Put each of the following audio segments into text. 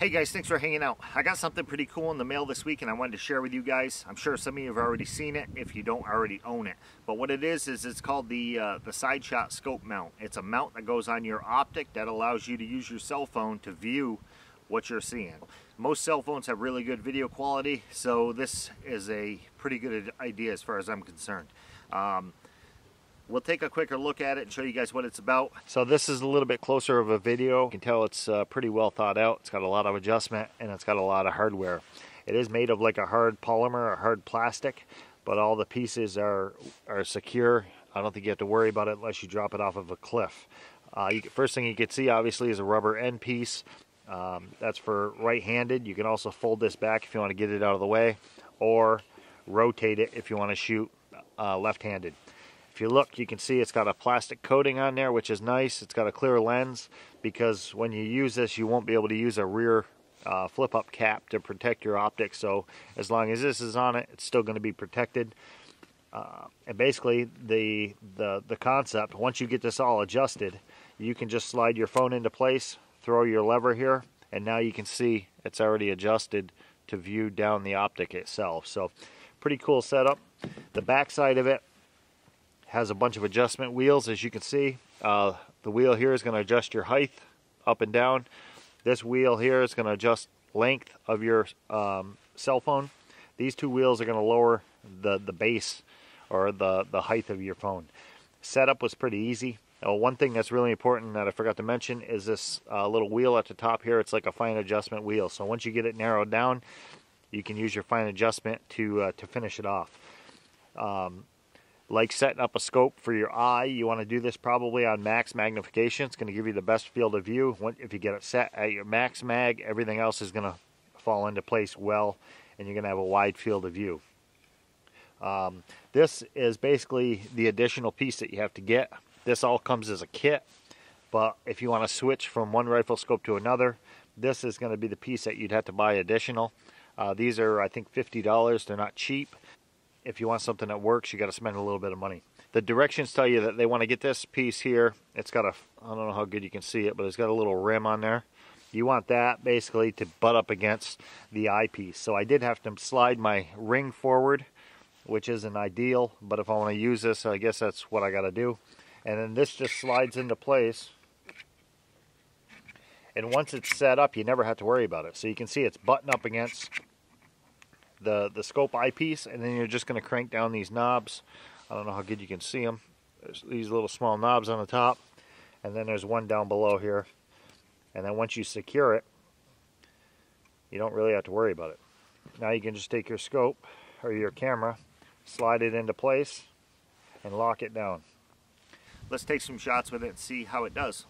Hey guys, thanks for hanging out. I got something pretty cool in the mail this week and I wanted to share with you guys. I'm sure some of you have already seen it if you don't already own it. But what it is, is it's called the, uh, the Side Shot Scope Mount. It's a mount that goes on your optic that allows you to use your cell phone to view what you're seeing. Most cell phones have really good video quality, so this is a pretty good idea as far as I'm concerned. Um, We'll take a quicker look at it and show you guys what it's about. So this is a little bit closer of a video. You can tell it's uh, pretty well thought out. It's got a lot of adjustment and it's got a lot of hardware. It is made of like a hard polymer, a hard plastic, but all the pieces are, are secure. I don't think you have to worry about it unless you drop it off of a cliff. Uh, you, first thing you can see obviously is a rubber end piece. Um, that's for right-handed. You can also fold this back if you want to get it out of the way or rotate it if you want to shoot uh, left-handed. If you look, you can see it's got a plastic coating on there, which is nice. It's got a clear lens because when you use this, you won't be able to use a rear uh, flip-up cap to protect your optics. So as long as this is on it, it's still going to be protected. Uh, and basically, the, the, the concept, once you get this all adjusted, you can just slide your phone into place, throw your lever here, and now you can see it's already adjusted to view down the optic itself. So pretty cool setup. The back side of it has a bunch of adjustment wheels as you can see. Uh, the wheel here is going to adjust your height up and down. This wheel here is going to adjust length of your um, cell phone. These two wheels are going to lower the, the base or the, the height of your phone. Setup was pretty easy. Uh, one thing that's really important that I forgot to mention is this uh, little wheel at the top here. It's like a fine adjustment wheel. So once you get it narrowed down, you can use your fine adjustment to, uh, to finish it off. Um, like setting up a scope for your eye, you want to do this probably on max magnification. It's going to give you the best field of view. If you get it set at your max mag, everything else is going to fall into place well, and you're going to have a wide field of view. Um, this is basically the additional piece that you have to get. This all comes as a kit, but if you want to switch from one rifle scope to another, this is going to be the piece that you'd have to buy additional. Uh, these are, I think, $50. They're not cheap if you want something that works, you got to spend a little bit of money. The directions tell you that they want to get this piece here. It's got a, I don't know how good you can see it, but it's got a little rim on there. You want that basically to butt up against the eyepiece. So I did have to slide my ring forward, which isn't ideal, but if I want to use this, I guess that's what I got to do. And then this just slides into place. And once it's set up, you never have to worry about it. So you can see it's button up against the, the scope eyepiece, and then you're just going to crank down these knobs. I don't know how good you can see them. There's these little small knobs on the top, and then there's one down below here. And then once you secure it, you don't really have to worry about it. Now you can just take your scope or your camera, slide it into place, and lock it down. Let's take some shots with it and see how it does.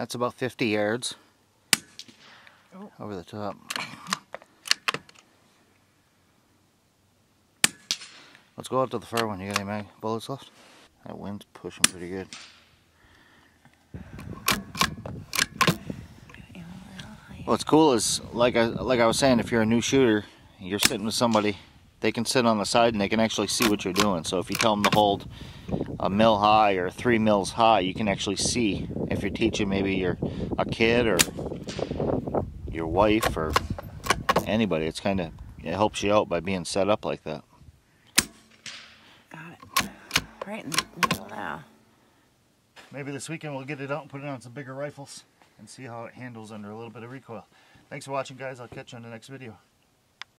That's about 50 yards oh. over the top. Let's go out to the far one. You got any bullets left? That wind's pushing pretty good. What's cool is, like I, like I was saying, if you're a new shooter, you're sitting with somebody, they can sit on the side and they can actually see what you're doing. So if you tell them to hold a mil high or three mils high, you can actually see if you're teaching maybe your a kid or your wife or anybody. It's kind of it helps you out by being set up like that. Got it. Right in the middle now. Maybe this weekend we'll get it out and put it on some bigger rifles and see how it handles under a little bit of recoil. Thanks for watching guys. I'll catch you on the next video.